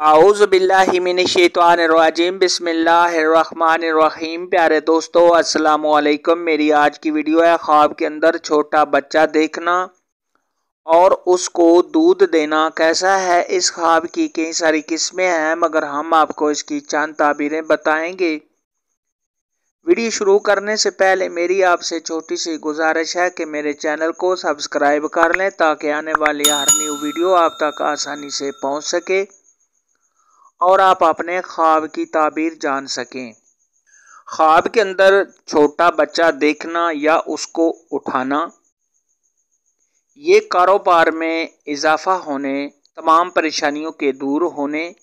आउज़बिल्लिमिनशैतवानरजीम बिस्मिल्लाहिर्रहमानिर्रहीम प्यारे दोस्तों अस्सलाम मेरी आज की वीडियो है ख्वाब के अंदर छोटा बच्चा देखना और उसको दूध देना। कैसा है? इस ख्वाब की कई सारी किस्में हैं, मगर हम आपको इसकी चंद ताबीरें बताएँगे। वीडियो शुरू करने से पहले मेरी आपसे छोटी सी गुजारिश है कि मेरे चैनल को सब्सक्राइब कर लें, ताकि आने वाली हर न्यू वीडियो आप तक आसानी से पहुँच सके। और आप अपने ख्वाब की ताबीर जान सकें। ख्वाब के अंदर छोटा बच्चा देखना या उसको उठाना, ये कारोबार में इजाफा होने, तमाम परेशानियों के दूर होने,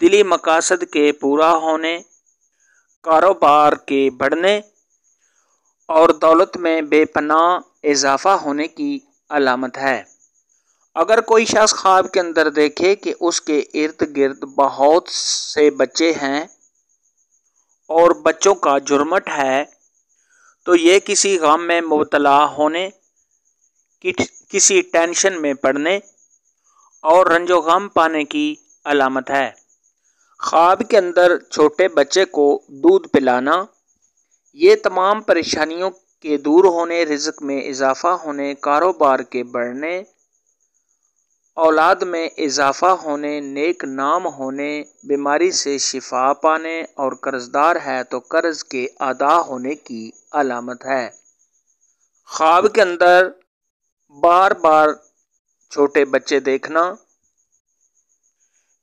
दिली मकासद के पूरा होने, कारोबार के बढ़ने और दौलत में बेपनाह इजाफा होने की अलामत है। अगर कोई शख्स ख्वाब के अंदर देखे कि उसके इर्द गिर्द बहुत से बच्चे हैं और बच्चों का जुर्मट है तो ये किसी गम में मुबतला होने किसी टेंशन में पड़ने और रंजो गम पाने की अलामत है। ख्वाब के अंदर छोटे बच्चे को दूध पिलाना, ये तमाम परेशानियों के दूर होने, रिज्क में इजाफा होने, कारोबार के बढ़ने औलाद में इजाफा होने, नेक नाम होने, बीमारी से शिफा पाने और कर्जदार है तो कर्ज के अदा होने की अलामत है। ख्वाब के अंदर बार बार छोटे बच्चे देखना,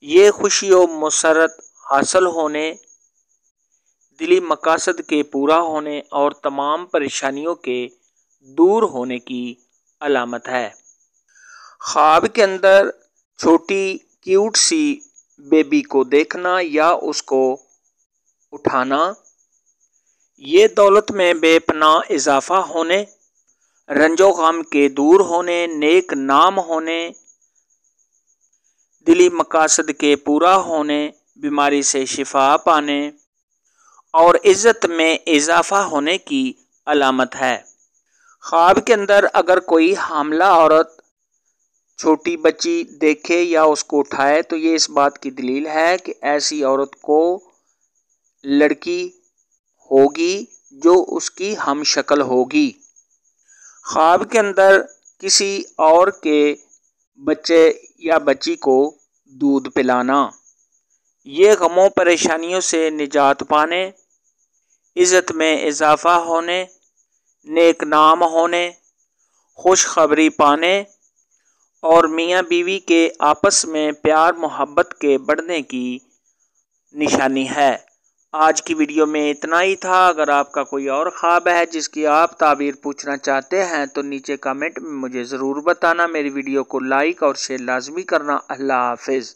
ये खुशी व मसरत हासिल होने, दिली मकासद के पूरा होने और तमाम परेशानियों के दूर होने की अलामत है। ख्वाब के अंदर छोटी क्यूट सी बेबी को देखना या उसको उठाना, ये दौलत में बेपना इजाफा होने रंजो गम के दूर होने, नेक नाम होने, दिली मकासद के पूरा होने, बीमारी से शिफा पाने और इज़्ज़त में इजाफा होने की अलामत है। ख्वाब के अंदर अगर कोई हामला औरत छोटी बच्ची देखे या उसको उठाए तो ये इस बात की दलील है कि ऐसी औरत को लड़की होगी जो उसकी हम शक्ल होगी। ख्वाब के अंदर किसी और के बच्चे या बच्ची को दूध पिलाना, ये गमों परेशानियों से निजात पाने, इज़्ज़त में इजाफ़ा होने, नेक नाम होने, खुशखबरी पाने और मियाँ बीवी के आपस में प्यार मोहब्बत के बढ़ने की निशानी है। आज की वीडियो में इतना ही था। अगर आपका कोई और ख्वाब है जिसकी आप ताबीर पूछना चाहते हैं तो नीचे कमेंट में मुझे ज़रूर बताना। मेरी वीडियो को लाइक और शेयर लाजमी करना। अल्लाह हाफिज़।